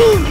Boom!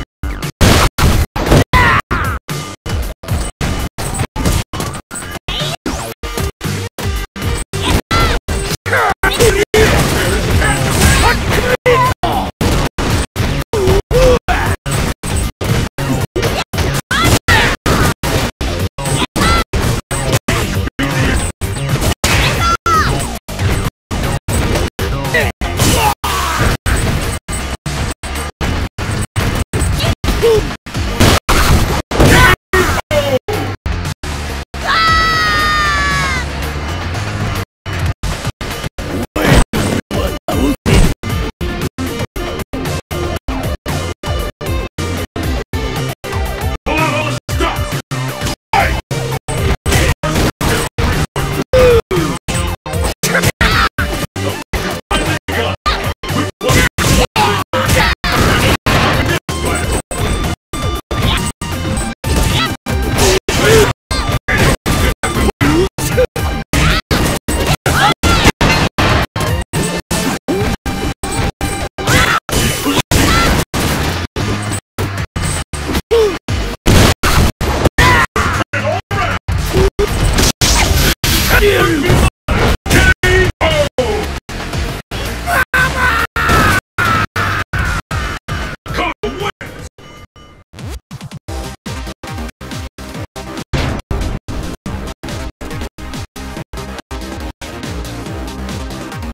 Kill you!